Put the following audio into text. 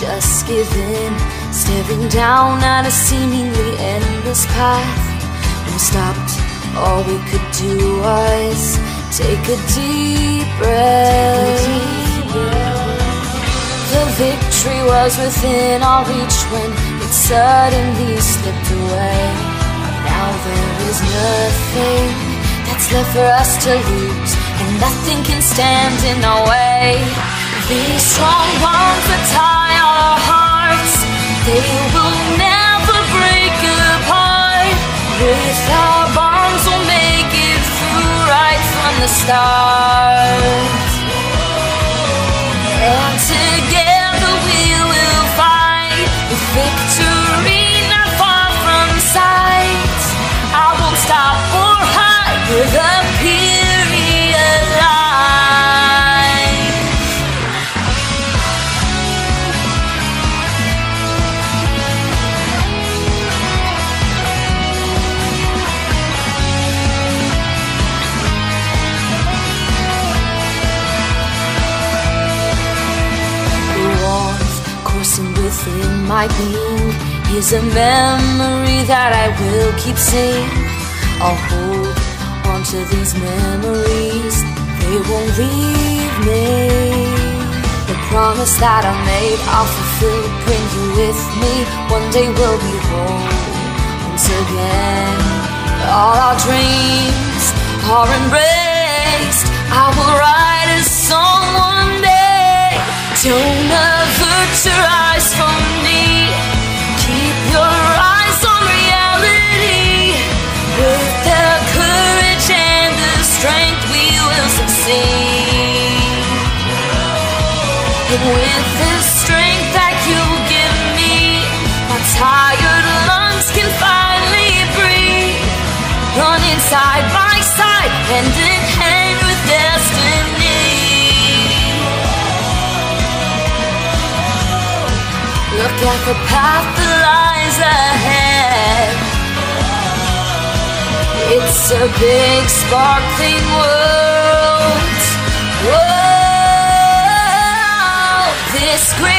give in, staring down at a seemingly endless path. We stopped, all we could do was take a deep breath. The victory was within our reach when it suddenly slipped away. Now there is nothing that's left for us to lose, and nothing can stand in our way. These strong bonds that tie our hearts, they will never break apart. With our bonds, we'll make it through right from the start. And together we will fight with victory not far from sight. I won't stop or hide with a period within my being is a memory that I will keep seeing. I'll hold onto these memories, they won't leave me. The promise that I made, I'll fulfill, bring you with me. One day we'll be home once again. All our dreams are embraced. I will write with the strength that you give me, my tired lungs can finally breathe. Running side by side, hand in hand with destiny. Look at the path that lies ahead. It's a big, sparkling world. Whoa, this great